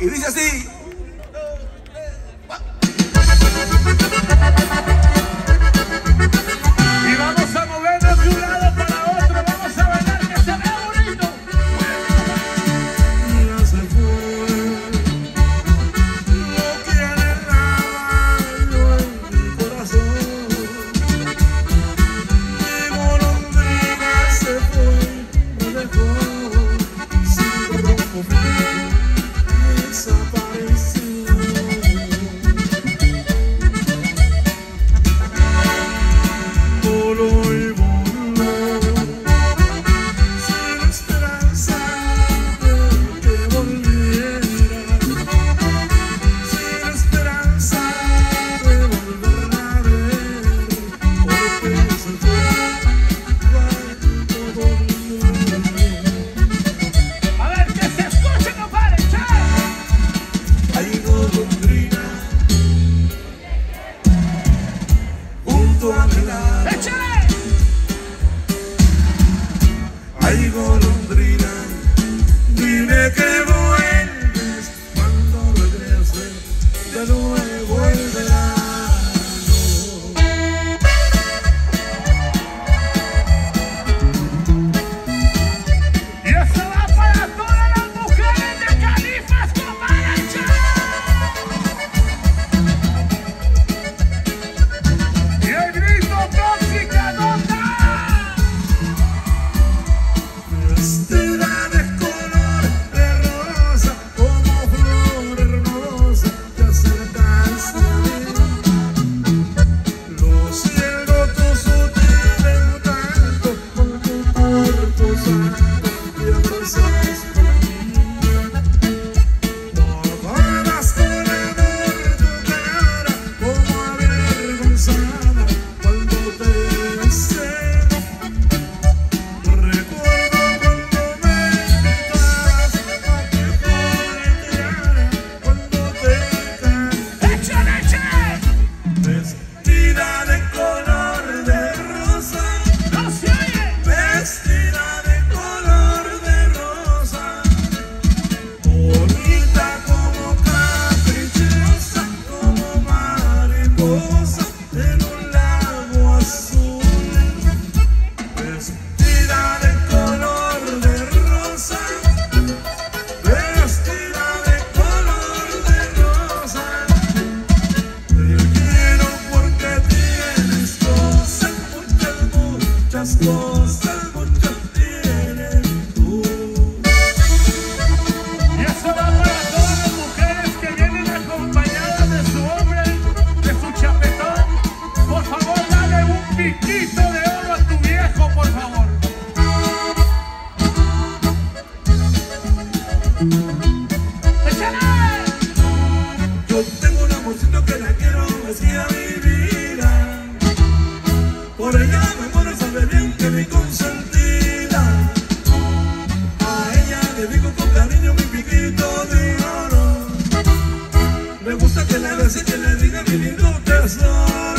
Y dice así, Y eso va para todas las mujeres que vienen acompañadas de su hombre, de su chapetón. Por favor, dale un piquito de oro a tu viejo, por favor. ¡Echale! Yo tengo un amorcito que la quiero decir a mí. mi consentida. A ella le digo con cariño mi piquito de oro. Me gusta que le bese, que le diga mi lindo tesoro.